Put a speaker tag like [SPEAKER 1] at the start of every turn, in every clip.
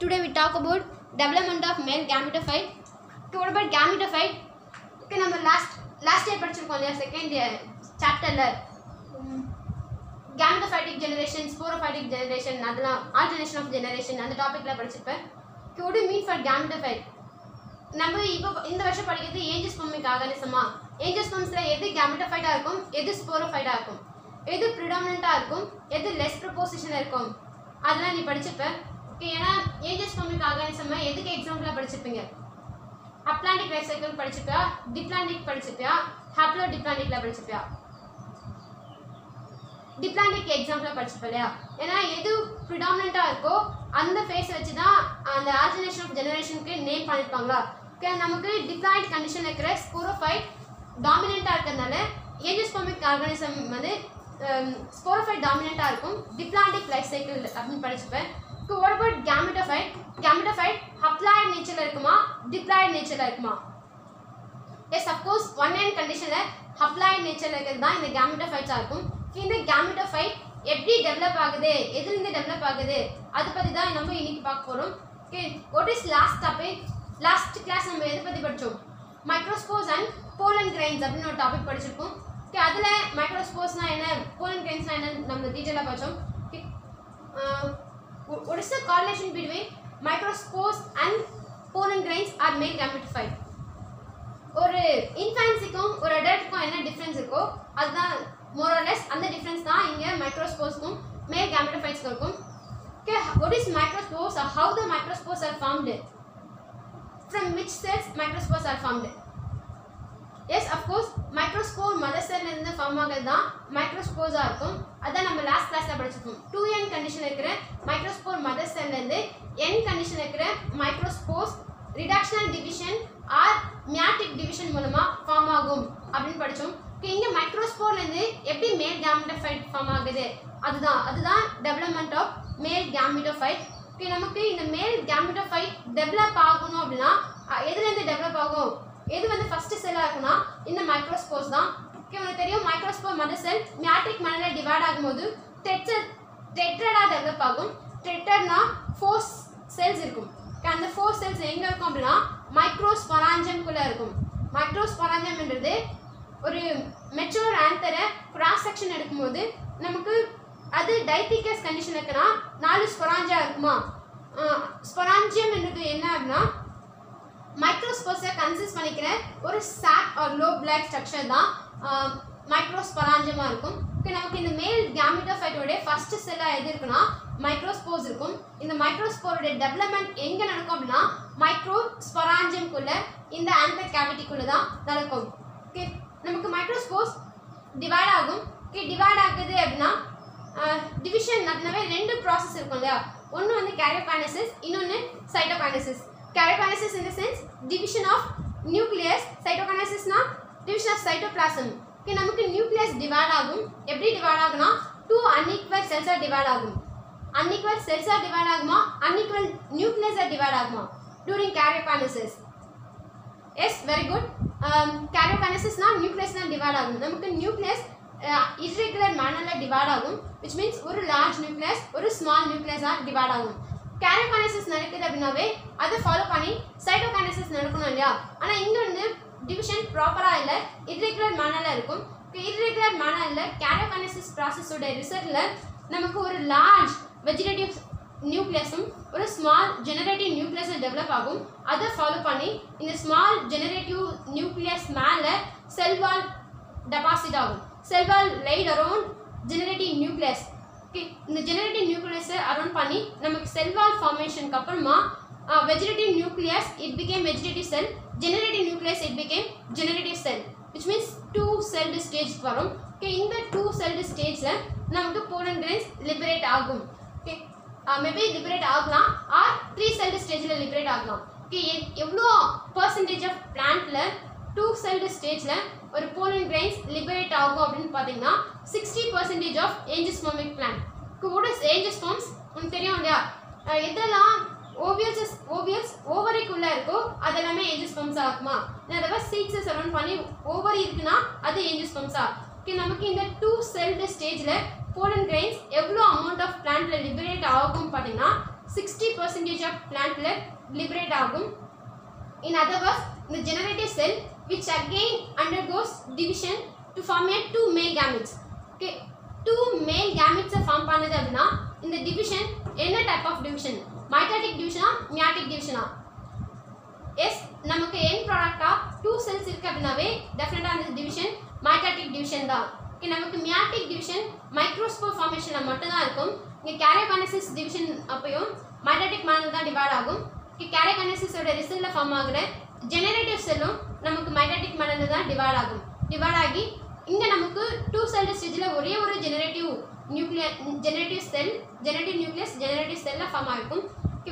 [SPEAKER 1] Today we talk about development of male gametophyte. Okay, what about gametophyte? Okay, நம்ம last last year படிச்சிருக்கோம் இல்லையா? Second year சாப்டரில் gametophytic generation sporophytic generation அதெல்லாம் alternation of generation அந்த டாப்பிக்கில் படிச்சிருப்பேன். Okay mean for gametophyte நம்ம இப்போ இந்த வருஷம் படிக்கிறது ஏஞ்சஸ்போமிக் ஆர்கானிசமா ஏஞ்சஸ்போம்ஸில் எது கேமட்டோஃபைட்டாக இருக்கும்? எது ஸ்போரோஃபைட்டாக இருக்கும்? எது ப்ரிடாமினண்ட்டாக இருக்கும்? எது லெஸ் ப்ரொபோசிஷனில் இருக்கும்? அதெல்லாம் நீ படிச்சிருப்ப. ஓகே ஏன்னா ஏஜஸ் ஏஞ்சஸ்போமிக் ஆர்கானிசம் எதுக்கு எக்ஸாம்பிளாக படிச்சிருப்பீங்க? அப்ளாண்டிக் லைஃப் சைக்கிள் படிச்சிருப்பியா? டிப்ளாண்டிக் படிச்சிருப்பியா? ஹாப்ளோ டிப்ளாண்டிக்ல படிச்சிருப்பியா? டிப்ளாண்டிக் எக்ஸாம்பிளாக படிச்சிருப்ப இல்லையா? ஏன்னா எது ப்ரிடாமினண்ட்டாக இருக்கோ அந்த ஃபேஸ் வச்சு தான் அந்த ஆல்டர்னேஷன் ஆஃப் ஜெனரேஷனுக்கு நேம் பண்ணியிருப்பாங்களா ஓகே நமக்கு டிப்ளாய்ட் கண்டிஷன் இருக்கிற ஸ்கோரோஃபைட் டாமினண்ட்டாக இருக்கிறதுனால ஏஞ்சஸ்போமிக் ஆர்கானிசம் வந்து um, ஸ்போரோஃபைட் டாமினண்ட்டாக இருக்கும். டிப்ளாண்டிக் லைஃப் சைக்கிள் அப்படின்னு படிச்சுப்பேன் what about gametophyte gametophyte haploid நேச்சரில் இருக்குமா? டிப்ளாய்ட் நேச்சரில் இருக்குமா? Yes of course one and condition haploid நேச்சரில் இருக்கிறது தான் இந்த கேமிட்டோஃபைட்ஸாக இருக்கும். இந்த கேமிட்டோஃபைட் எப்படி டெவலப் ஆகுது? எதுலேருந்து டெவலப் ஆகுது? அதை பற்றி தான் நம்ம இன்னைக்கு பார்க்க போகிறோம் okay what is last topic last class நம்ம எதை பற்றி படித்தோம் மைக்ரோஸ்போஸ் அண்ட் போலன் கிரைன்ஸ் அப்படின்னு ஒரு டாபிக் படிச்சிருக்கோம். ஓகே அதில் மைக்ரோஸ்போஸ்னால் என்ன? போலன் கிரைன்ஸ்னால் என்ன நம்ம டீட்டெயிலாக படித்தோம் okay what is the correlation between microspores and pollen grains are made gametophyte ஒரு இன்ஃபான்சிக்கும் ஒரு அடல்ட்டுக்கும் என்ன டிஃப்ரென்ஸ் இருக்கோ அதுதான் மோரலெஸ் அந்த டிஃப்ரென்ஸ் தான் இங்கே மைக்ரோஸ்போர்ஸ்க்கும் மேல் கேமெட்டோஃபைட்ஸ்க்கும் இருக்கும் okay what is microspores how the microspores are formed from which cells microspores are formed yes of course microspore mother செல்லேருந்து form ஆகிறது தான் மைக்ரோஸ்போர்ஸாக இருக்கும். அதான் நம்ம லாஸ்ட் கிளாஸில் படிச்சிருக்கோம். டூ கண்டிஷன் இருக்கிற மைக்ரோஸ்போர் மதர் செல்லேருந்து என் கண்டிஷன் இருக்கிற microspores reductional division or meiotic division மூலமாக ஃபார்ம் ஆகும் அப்படின்னு படித்தோம் இங்கே மைக்ரோஸ்போர்லேருந்து எப்படி மேல் கேமிட்டோஃபைட் ஃபார்ம் ஆகுது? அதுதான் அதுதான் development of male gametophyte okay நமக்கு இந்த மேல் கேமிட்டோஃபைட் டெவலப் ஆகணும் அப்படின்னா எதுலேருந்து டெவலப் ஆகும்? எது வந்து ஃபஸ்ட்டு செல்லாக இருக்குன்னா இந்த மைக்ரோஸ்போர்ஸ் தான். ஓகே உங்களுக்கு தெரியும் மைக்ரோஸ்போர் மதர் செல் மியாட்டிக் மனதில் டிவைட் ஆகும்போது டெட்சர் டெட்ரடாக டெவலப் ஆகும் டெட்டர்னா ஃபோர் செல்ஸ் இருக்கும். அந்த ஃபோர் செல்ஸ் எங்கே இருக்கும் அப்படின்னா மைக்ரோஸ்பராஞ்சம்குள்ளே இருக்கும். மைக்ரோஸ்பராஞ்சம்ன்றது ஒரு மெச்சூர் ஆன்தரை கிராஸ் செக்ஷன் எடுக்கும்போது நமக்கு அது டைத்திகஸ் கண்டிஷன் இருக்குன்னா நாலு ஸ்பொராஞ்சா இருக்குமா? ஸ்பொராஞ்சியம் என்றது என்ன அப்படின்னா மைக்ரோஸ்போர்ஸை கன்சிஸ்ட் பண்ணிக்கிற ஒரு sac or low block structure தான் மைக்ரோஸ்பராஞ்சமாக இருக்கும். இப்போ நமக்கு இந்த மேல் ஃபர்ஸ்ட் செல்லாக எது இருக்குன்னா மைக்ரோஸ்போர்ஸ் இருக்கும். இந்த மைக்ரோஸ்போருடைய டெவலப்மெண்ட் எங்கே நடக்கும் அப்படின்னா மைக்ரோ ஸ்பொராஞ்சம்குள்ள இந்த ஆந்தர் கேவிட்டிக்குள்ளே தான் நடக்கும். ஓகே நமக்கு மைக்ரோஸ்போர்ஸ் டிவைட் ஆகும். ஓகே டிவைட் ஆகுது அப்படின்னா டிவிஷன் அப்படின்னாவே ரெண்டு ப்ராசஸ் இருக்கும் இல்லையா? ஒன்று வந்து கேரியோகைனசிஸ் இன்னொன்று cytokinesis karyokinesis in the sense division of nucleus சைட்டோகைனசிஸ்னா division of cytoplasm okay நமக்கு நியூக்ளியஸ் டிவைட் ஆகும். எப்படி டிவைட் ஆகுனா டூ அன்இக்வல் செல்ஸாக டிவைட் ஆகும்? அன்இக்வல் செல்ஸாக டிவைட் ஆகுமா? அன்இக்வல் நியூக்ளியஸாக டிவைட் ஆகுமா? During karyokinesis yes very good கேரியோகைனசிஸ்னா nucleus தான் டிவைட் ஆகும். நமக்கு நியூக்ளியஸ் இர்ரெகுலர் மேனரில் டிவைட் ஆகும் விச் மீன்ஸ் ஒரு லார்ஜ் நியூக்ளியஸ் ஒரு ஸ்மால் நியூக்ளியஸாக டிவைட் ஆகும். கேரியோகைனசிஸ் நடக்குது அப்படின்னாவே அதை ஃபாலோ பண்ணி சைட்டோகானசிஸ் நடக்கணும் இல்லையா? ஆனால் இங்கே வந்து டிவிஷன் ப்ராப்பராக இல்லை இர்ரெகுலர் மேனரில் இருக்கும். இர்ரெகுலர் மேனரில் கேரியோகைனசிஸ் ப்ராசஸோட ரிசல்ட்டில் நமக்கு ஒரு லார்ஜ் வெஜிடேட்டிவ் நியூக்ளியஸும் ஒரு ஸ்மால் ஜெனரேட்டிவ் நியூக்ளியஸும் டெவலப் ஆகும். அதை ஃபாலோ பண்ணி இந்த ஸ்மால் ஜெனரேட்டிவ் நியூக்ளியஸ் மேலே செல்வால் டெபாசிட் ஆகும். Cell wall laid around generative nucleus இந்த ஜெனரேட்டிவ் நியூக்ளியஸை அரௌண்ட் பண்ணி நமக்கு செல்வால் ஃபார்மேஷனுக்கு அப்புறமா vegetative nucleus it became vegetative cell generative nucleus it became generative cell which means two celled stage வரும். Okay இந்த டூ செல்டு ஸ்டேஜில் நமக்கு போலன் கிரைன்ஸ் லிபரேட் ஆகும் ஓகே மேபி லிபரேட் ஆகலாம் ஆர் த்ரீ செல்டு ஸ்டேஜில் லிபரேட் ஆகலாம். ஓகே எவ்வளோ percentage of பிளான்ட்டில் டூ செல்டு ஸ்டேஜில் ஒரு போலன் கிரைன்ஸ் லிபரேட் ஆகும் அப்படின்னு பார்த்தீங்கன்னா sixty percentage of angiospermic plant கூட ஏஞ்சஸ்மோம்ஸ் உங்களுக்கு தெரியும் இல்லையா? எதெல்லாம் ஓவியஸ் ஓவியஸ் ஓவரிக்குள்ளே இருக்கோ அதெல்லாமே ஏஞ்சஸ்பம்ஸாக ஆகுமா அதாவது சீட்ஸை சரௌண்ட் பண்ணி ஓவரி இருக்குன்னா அது ஏஞ்சஸ்பம்ஸா ஓகே நமக்கு இந்த டூ செல்டு ஸ்டேஜில் போலன் கிரெயின்ஸ் எவ்வளோ அமௌண்ட் ஆஃப் பிளான்ட்ல லிபரேட் ஆகும் பார்த்தீங்கன்னா சிக்ஸ்டி பர்சன்டேஜ் ஆஃப் பிளான்ட்ல லிபரேட் ஆகும். இன் அதர்வர்ஸ் இந்த generative cell which which again undergoes division to form a two male gametes. Okay, two male gametes form பண்ணது அப்படின்னா இந்த டிவிஷன் என்ன டைப் ஆஃப் டிவிஷன் மைட்டாட்டிக் டிவிஷனா மியாட்டிக் டிவிஷனா எஸ் நமக்கு என் ப்ராடக்டா டூ செல்ஸ் இருக்குது அப்படின்னாவே டெஃபினட்டாக அந்த டிவிஷன் மைட்டாட்டிக் டிவிஷன் தான். ஓகே நமக்கு மியாட்டிக் டிவிஷன் மைக்ரோஸ்கோப் ஃபார்மேஷனில் மட்டும்தான் இருக்கும். இங்கே கேரகானசிஸ் டிவிஷன் அப்பயும் மைட்டாட்டிக் மேனல் தான் டிவைட் ஆகும். ஓகே கேரகானசிஸோட ரிசல்ட்டில் ஃபார்ம் ஆகுற ஜெனரேட்டிவ் செல்லும் நமக்கு மைட்டாட்டிக் மேனல் தான் டிவைட் ஆகும். டிவைட் ஆகி இங்கே நமக்கு டூ செல் ஸ்டேஜில் ஒரே ஒரு generative nuclear generative cell generative nucleus generative செல்லில் ஃபார்ம் ஆகிருக்கும்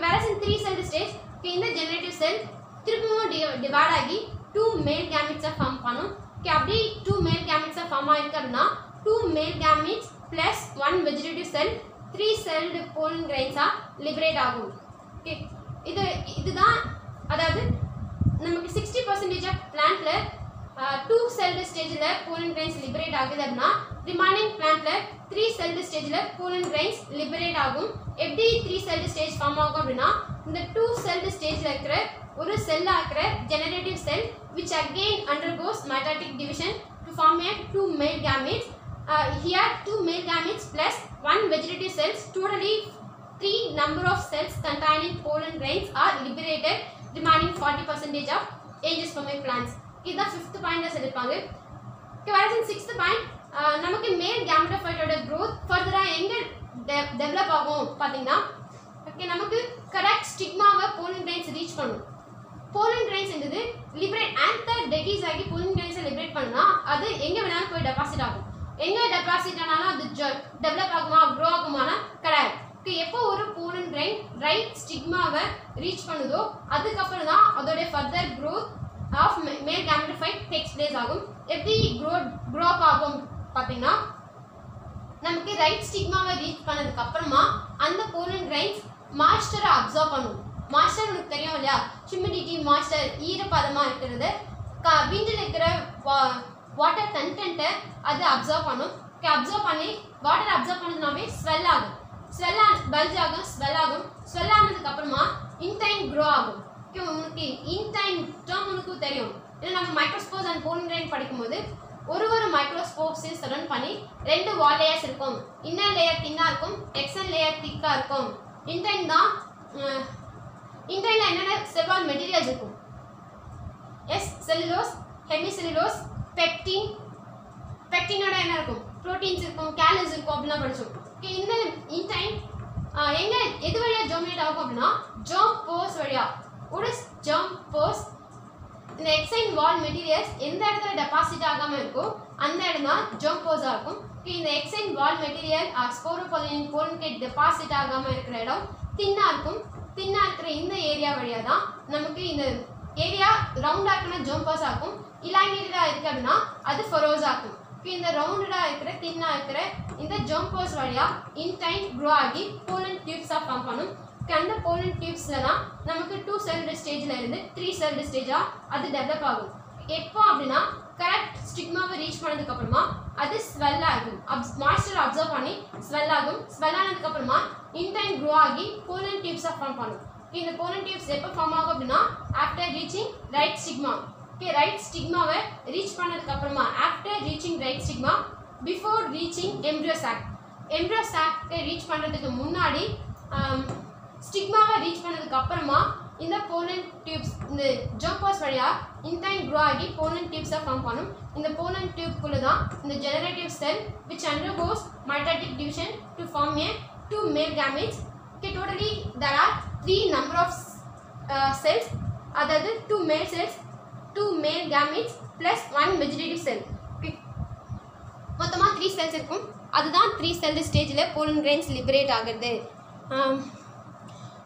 [SPEAKER 1] வேற த்ரீ செல் ஸ்டேஜ் இந்த ஜெனரேட்டிவ் செல் திரும்பவும் டிவைட் ஆகி டூ மேல் கேமிட்ஸை ஃபார்ம் பண்ணும். ஓகே அப்படி டூ மேல் கேமிட்ஸை ஃபார்ம் ஆயிருக்கு two male gametes plus one vegetative cell three celled pollen கிரைன்ஸாக liberate ஆகும். ஓகே இது இதுதான் அதாவது நமக்கு சிக்ஸ்டி பர்சன்டேஜ் ஆஃப் பிளான்ட்ல டூ செல்டு ஸ்டேஜில் போலின் கிரைன்ஸ் லிபரேட் ஆகுது அப்படின்னா ரிமைனிங் பிளான்ட்ல த்ரீ செல்டு ஸ்டேஜில் போலன் கிரைன்ஸ் லிபரேட் ஆகும். எப்படி த்ரீ செல்டு ஸ்டேஜ் ஃபார்ம் ஆகும் அப்படின்னா இந்த டூ செல்டு ஸ்டேஜில் இருக்கிற ஒரு செல்லாக இருக்கிற generative cell which again undergoes mitotic division to form a two male gametes. Uh, here two male gametes plus one vegetative cells totally three number of cells containing pollen or are liberated remaining 40 percentage of angiospermic plants இதுதான் fifth பாயிண்ட்ல சொல்லியிருப்பாங்க. Okay வரது sixth point நமக்கு மேல் கேமட்டோஃபைட்டோட growth ஃபர்தராக எங்கே develop ஆகும் பார்த்தீங்கன்னா ஓகே நமக்கு கரெக்ட் ஸ்டிக்மாவை போலன் கிரைன்ஸ் ரீச் பண்ணும். போலன் கிரைன்ஸ் இருந்தது லிபரேட் ஆன்தர் டெக்கீஸ் ஆகி போலிங் கிரைன்ஸை லிபரேட் பண்ணால் அது எங்கே வேணாலும் போய் டெபாசிட் ஆகும். எங்கே டெபாசிட் ஆனாலும் அது டெவலப் ஆகுமா க்ரோ ஆகுமானா கிடையாது. Okay, எப்போ ஒரு போலன் கிரைன் ரைட் ஸ்டிக்மாவை ரீச் பண்ணுதோ அதுக்கப்புறம் தான் அதோடைய further growth of male கேமட்டிஃபைட் text place ஆகும். எப்படி க்ரோ க்ரோ அப் ஆகும்? பார்த்தீங்கன்னா நமக்கு ரைட் ஸ்டிக்மாவை ரீச் பண்ணதுக்கு அப்புறமா அந்த போலன் கிரைன்ஸ் மாஸ்டரை அப்சர்வ் பண்ணும் மாஸ்டர் உனக்கு தெரியும் இல்லையா? ஹியூமிடிட்டி மாஸ்டர் ஈரப்பதமாக இருக்கிறது. க வீட்டில் இருக்கிற வா வாட்டர் கண்டென்ட்டை அது அப்சர்வ் பண்ணும். அப்சர்வ் பண்ணி வாட்டர் அப்சர்வ் பண்ணதுனாவே ஸ்வெல் ஆகும். ஸ்வெல் ஆ பல்ஜ் ஆகும் ஸ்வெல் ஆகும். ஸ்வெல் ஆனதுக்கு அப்புறமா இன்டைம் க்ரோ ஆகும். ஓகே உனக்கு இன்டைம் டேர்ம் உனக்கு தெரியும். ஏன்னா நம்ம மைக்ரோஸ்கோஸ் அண்ட் போன் கிரைன் படிக்கும்போது ஒரு ஒரு மைக்ரோஸ்கோப்ஸையும் சரௌண்ட் பண்ணி ரெண்டு வால் லேயர்ஸ் இருக்கும். இன்னர் லேயர் தின்னாக இருக்கும் எக்ஸல் லேயர் திக்காக இருக்கும். இன்டைன் தான் இன்டைனில் என்னென்ன செவ்வால் மெட்டீரியல்ஸ் இருக்கும்? Yes cellulose hemicellulose pectin பெக்டினோட என்ன இருக்கும்? ப்ரோட்டீன்ஸ் இருக்கும் கேலரிஸ் இருக்கும் அப்படிலாம் படிச்சோம். ஓகே இந்த இன்டைன் எங்கே எது வழியாக ஜோமினேட் ஆகும் அப்படின்னா ஜோம் போஸ் வழியா. உடஸ் ஜம்ப் போஸ் இந்த எக்ஸைன் வால் மெட்டீரியல்ஸ் எந்த இடத்துல டெபாசிட் இல்லாமல் இருக்கோ அந்த இடம் தான் ஜோம் இருக்கும். இப்போ இந்த எக்ஸைன் வால் மெட்டீரியல் ஸ்போரோபொலின் போலன்கேட் டெபாசிட் ஆகாம இருக்கிற இடம் தின்னாக இருக்கும். தின்னாக இருக்கிற இந்த ஏரியா வழியா தான் நமக்கு இந்த ஏரியா ரவுண்டாக இருக்குன்னா ஜோம்போஸ் ஆகும். இலாங்கிட்டா இருக்கு அப்படின்னா அது ஃபொரோஸ் ஆகும். இப்போ இந்த ரவுண்டடாக இருக்கிற தின்னாக இருக்கிற இந்த ஜோம்போஸ் வழியா இன்டைன் க்ரோ ஆகி போலன் டியூப்ஸாக ஃபார்ம் பண்ணும். அந்த போலன் டியூப்ஸில் தான் நமக்கு டூ செல்டு ஸ்டேஜில் இருந்து த்ரீ செல்டு ஸ்டேஜாக அது டெவலப் ஆகும். எப்போ அப்படின்னா கரெக்ட் ஸ்டிக்மாவை ரீச் பண்ணதுக்கு அப்புறமா அது ஸ்வெல் ஆகும். அப் மாய்ஸ்டர் அப்சர்வ் பண்ணி ஸ்வெல் ஆகும். ஸ்வெல் ஆனதுக்கு அப்புறமா இன்டைன் க்ரோ ஆகி கோலன் டியூப்ஸாக ஃபார்ம் பண்ணும். இந்த கோலன் டியூப்ஸ் எப்போ ஃபார்ம் ஆகும் அப்படின்னா after reaching right stigma okay right ஸ்டிக்மாவை reach பண்ணதுக்கு அப்புறமா after reaching right stigma before reaching embryo sac embryo சாக்கை ரீச் பண்ணுறதுக்கு முன்னாடி um, ஸ்டிக்மாவை ரீச் பண்ணதுக்கு அப்புறமா இந்த போனன் டியூப்ஸ் இந்த ஜோம்போஸ் வழியாக இன்டைன் க்ரோ ஆகி போனன் டியூப்ஸை ஃபார்ம் பண்ணும். இந்த போனன் டியூப்குள்ளே தான் இந்த generative cell which undergoes mitotic division to form a two male gametes okay totally there are three number of uh, cells. அதாவது two male cells two male gametes plus one vegetative cell மொத்தமாக three cells இருக்கும். அதுதான் three cell ஸ்டேஜில் pollen grains liberate ஆகுது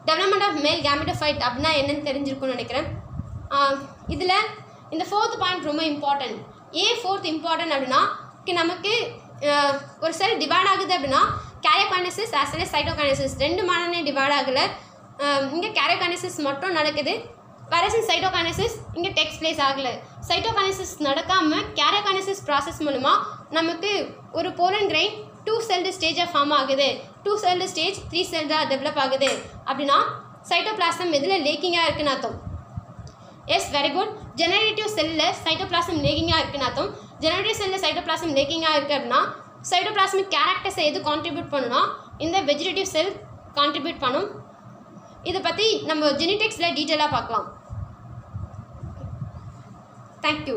[SPEAKER 1] development of male gametophyte அப்படின்னா என்னன்னு தெரிஞ்சிருக்கும்னு நினைக்கிறேன். இதில் இந்த ஃபோர்த் பாயிண்ட் ரொம்ப இம்பார்ட்டன்ட் ஏன் ஃபோர்த் இம்பார்ட்டன்ட் அப்படின்னா நமக்கு ஒரு செல் டிவைட் ஆகுது அப்படின்னா கேரகானிசிஸ் ஆஸ் வெல் சைட்டோகானசிஸ் ரெண்டு மாடனே டிவைட் ஆகலை. இங்கே கேரகானிசிஸ் மட்டும் நடக்குது. வேரஸ் சைட்டோகானசிஸ் இங்கே டெக்ஸ் பிளேஸ் ஆகலை. சைட்டோகானசிஸ் நடக்காமல் கேரகானிசிஸ் ப்ராசஸ் மூலமாக நமக்கு ஒரு போலன் கிரைன் டூ செல்டு ஸ்டேஜாக ஃபார்ம் ஆகுது. டூ செல்டு ஸ்டேஜ் த்ரீ செல்டாக டெவலப் ஆகுது. அப்படின்னா சைட்டோபிளாசம் எதில் லேக்கிங்காக இருக்குன்னு அர்த்தம். எஸ் வெரி குட் ஜெனரேட்டிவ் செல்லில் சைட்டோபிளாசம் லேக்கிங்காக இருக்குன்னு அர்த்தம். ஜெனரேட்டிவ் செல்லில் சைட்டோபிளாசம் லேக்கிங்காக இருக்குது அப்படின்னா சைட்டோபிளாசமிக் கேரக்டர்ஸை எது கான்ட்ரிபியூட் பண்ணுனா இந்த வெஜிடேட்டிவ் செல் கான்ட்ரிபியூட் பண்ணும். இதை பற்றி நம்ம ஜெனிடிக்ஸில் டீட்டெயிலாக பார்க்கலாம். தேங்க்யூ